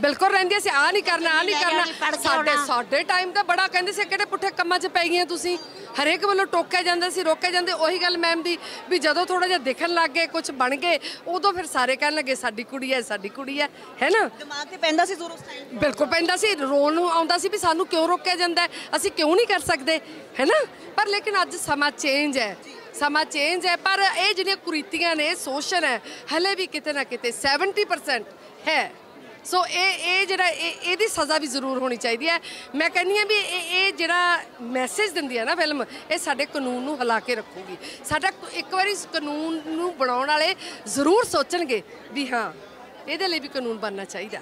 ਬਿਲਕੁਲ ਰਹਿੰਦੀ ਸੀ ਆ ਨਹੀਂ ਕਰਨਾ ਆ ਨਹੀਂ ਕਰਨਾ। ਸਾਡੇ। ਸਾਡੇ ਟਾਈਮ ਤਾਂ ਬੜਾ ਕਹਿੰਦੇ ਸੀ ਕਿਹੜੇ ਪੁੱਠੇ ਕੰਮਾਂ 'ਚ ਪੈ ਗਈਆਂ ਤੁਸੀਂ? ਹਰੇਕ ਵੱਲੋਂ ਟੋਕਿਆ ਜਾਂਦਾ ਸੀ ਰੋਕਿਆ ਜਾਂਦੇ ਉਹੀ ਗੱਲ ਮੈਮ ਦੀ ਵੀ ਜਦੋਂ ਥੋੜਾ ਜਿਹਾ ਦਿਖਣ ਲੱਗ ਗਏ ਕੁਝ ਬਣ ਗਏ ਉਦੋਂ ਫਿਰ ਸਾਰੇ ਕਹਿਣ ਲੱਗੇ ਸਾਡੀ ਕੁੜੀ ਹੈ ਸਾਡੀ ਕੁੜੀ ਹੈ। ਹੈ ਨਾ? ਦਿਮਾਗ ਤੇ ਪੈਂਦਾ ਸੀ ਜ਼ਰੂਰ ਉਸ ਟਾਈਮ ਬਿਲਕੁਲ ਪੈਂਦਾ ਸੀ ਰੋਣ ਨੂੰ ਆਉਂਦਾ ਸੀ ਵੀ ਸਾਨੂੰ ਕਿਉਂ ਰੋਕਿਆ ਜਾਂਦਾ? ਅਸੀਂ ਕਿਉਂ ਨਹੀਂ ਕਰ ਸਕਦੇ? ਹੈ ਨਾ? ਪਰ ਲੇਕਿਨ ਅੱਜ ਸਮਾਂ ਚੇਂਜ ਹੈ। ਸਮਾਂ ਚੇਂਜ ਹੈ ਪਰ ਇਹ ਜਿਹੜੀਆਂ ਕੁਰੀਤੀਆਂ ਨੇ ਸ਼ੋਸ਼ਣ ਹੈ ਹਲੇ ਵੀ ਕਿਤੇ ਨਾ ਕਿਤੇ 70% ਹੈ। ਸੋ ਇਹ ਇਹ ਜਿਹੜਾ, ਇਹ, ਇਹਦੀ ਸਜ਼ਾ ਵੀ ਜ਼ਰੂਰ ਹੋਣੀ ਚਾਹੀਦੀ ਹੈ। ਮੈਂ ਕਹਿੰਦੀ ਹਾਂ ਵੀ ਇਹ ਇਹ ਜਿਹੜਾ ਮੈਸੇਜ ਦਿੰਦੀ ਹੈ ਨਾ ਫਿਲਮ ਇਹ ਸਾਡੇ ਕਾਨੂੰਨ ਨੂੰ ਹਿਲਾ ਕੇ ਰੱਖੂਗੀ। ਸਾਡਾ ਇੱਕ ਵਾਰੀ ਕਾਨੂੰਨ ਨੂੰ ਬਣਾਉਣ ਵਾਲੇ ਜ਼ਰੂਰ ਸੋਚਣਗੇ ਵੀ ਹਾਂ, ਇਹਦੇ ਲਈ ਵੀ ਕਾਨੂੰਨ ਬਣਨਾ ਚਾਹੀਦਾ।